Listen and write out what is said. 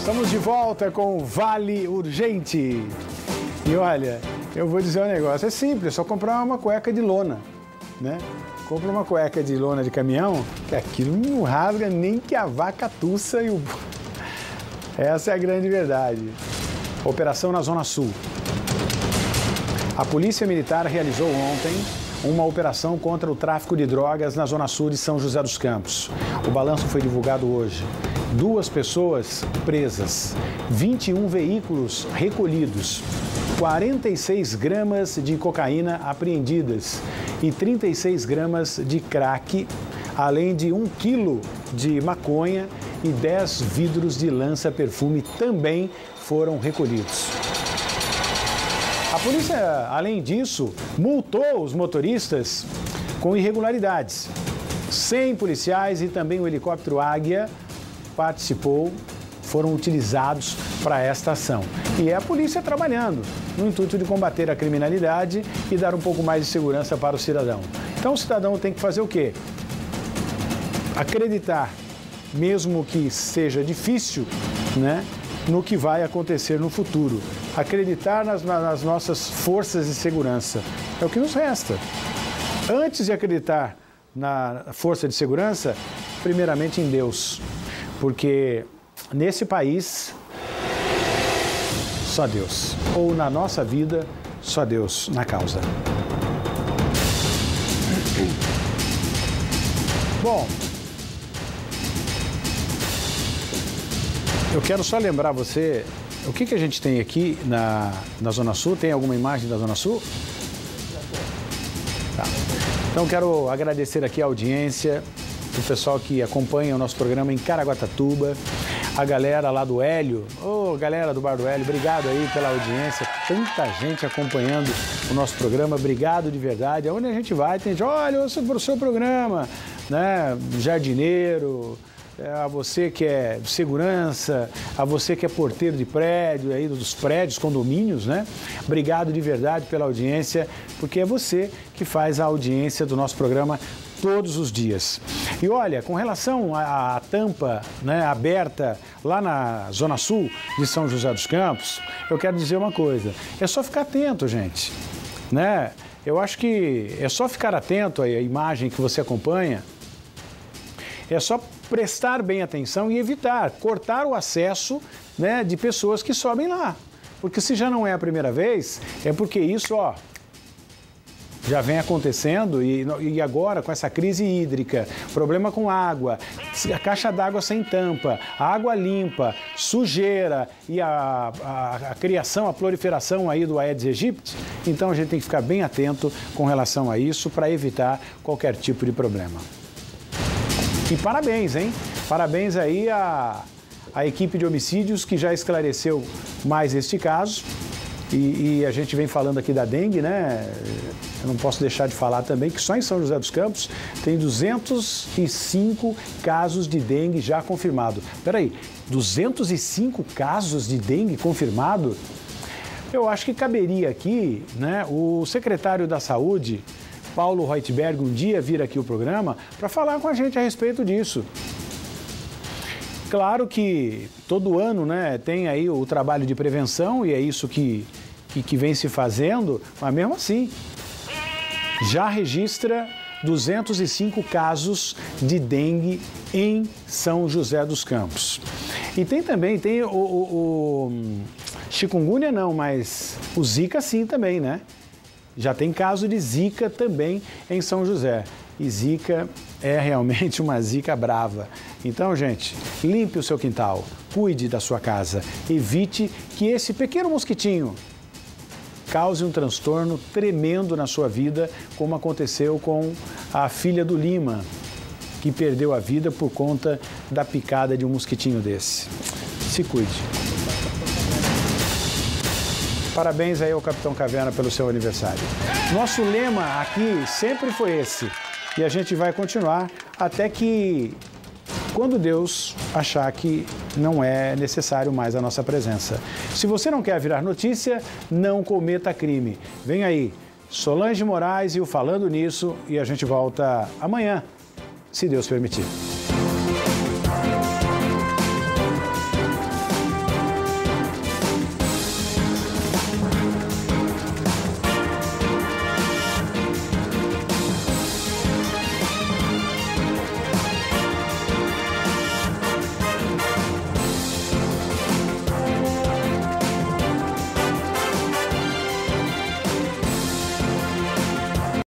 Estamos de volta com Vale Urgente. E olha, eu vou dizer um negócio, é simples, é só comprar uma cueca de lona, né? Compra uma cueca de lona de caminhão, que aquilo não rasga nem que a vaca tussa e o... Essa é a grande verdade. Operação na Zona Sul. A Polícia Militar realizou ontem uma operação contra o tráfico de drogas na Zona Sul de São José dos Campos. O balanço foi divulgado hoje. Duas pessoas presas, 21 veículos recolhidos, 46 gramas de cocaína apreendidas e 36 gramas de crack, além de um quilo de maconha e 10 vidros de lança-perfume também foram recolhidos. A polícia, além disso, multou os motoristas com irregularidades. 100 policiais e também o helicóptero Águia participou, foram utilizados para esta ação. E é a polícia trabalhando no intuito de combater a criminalidade e dar um pouco mais de segurança para o cidadão. Então o cidadão tem que fazer o quê? Acreditar, mesmo que seja difícil, né? no que vai acontecer no futuro. Acreditar nas, nas, nossas forças de segurança. É o que nos resta. Antes de acreditar na força de segurança, primeiramente em Deus. Porque nesse país, só Deus. Ou na nossa vida, só Deus na causa. Bom, Eu quero só lembrar você, o que, que a gente tem aqui na, na Zona Sul? Tem alguma imagem da Zona Sul? Tá. Então quero agradecer aqui a audiência, o pessoal que acompanha o nosso programa em Caraguatatuba, a galera lá do Hélio, ô oh, galera do Bar do Hélio, obrigado aí pela audiência, tanta gente acompanhando o nosso programa, obrigado de verdade. Aonde a gente vai, tem gente, olha, ouça o seu programa, né? Jardineiro, é, a você que é segurança, a você que é porteiro de prédio, aí dos prédios, condomínios, né? Obrigado de verdade pela audiência, porque é você que faz a audiência do nosso programa todos os dias. E olha, com relação à, tampa né, aberta lá na Zona Sul de São José dos Campos, eu quero dizer uma coisa: é só ficar atento, gente. Né? Eu acho que é só ficar atento à imagem que você acompanha. É só prestar bem atenção e evitar, cortar o acesso né, de pessoas que sobem lá. Porque se já não é a primeira vez, é porque isso, ó, já vem acontecendo e, e, agora com essa crise hídrica, problema com água, a caixa d'água sem tampa, água limpa, sujeira e a, a, a, criação, a proliferação aí do Aedes aegypti, então a gente tem que ficar bem atento com relação a isso para evitar qualquer tipo de problema. E parabéns, hein? Parabéns aí à, à equipe de homicídios que já esclareceu mais este caso. E, e, a gente vem falando aqui da dengue, né? Eu não posso deixar de falar também que só em São José dos Campos tem 205 casos de dengue já confirmado. Peraí, 205 casos de dengue confirmado? Eu acho que caberia aqui, né, o secretário da Saúde, Paulo Reutberg um dia vir aqui o programa para falar com a gente a respeito disso. Claro que todo ano né, tem aí o trabalho de prevenção e é isso que, que, que vem se fazendo, mas mesmo assim, já registra 205 casos de dengue em São José dos Campos. E tem também, tem o, o, o chikungunya não, mas o zika sim também, né? Já tem caso de zika também em São José. E zika é realmente uma zica brava. Então, gente, limpe o seu quintal, cuide da sua casa, evite que esse pequeno mosquitinho cause um transtorno tremendo na sua vida, como aconteceu com a filha do Lima, que perdeu a vida por conta da picada de um mosquitinho desse. Se cuide. Parabéns aí ao Capitão Caverna pelo seu aniversário. Nosso lema aqui sempre foi esse. E a gente vai continuar até que quando Deus achar que não é necessário mais a nossa presença. Se você não quer virar notícia, não cometa crime. Vem aí, Solange Moraes e o Falando Nisso, e a gente volta amanhã, se Deus permitir.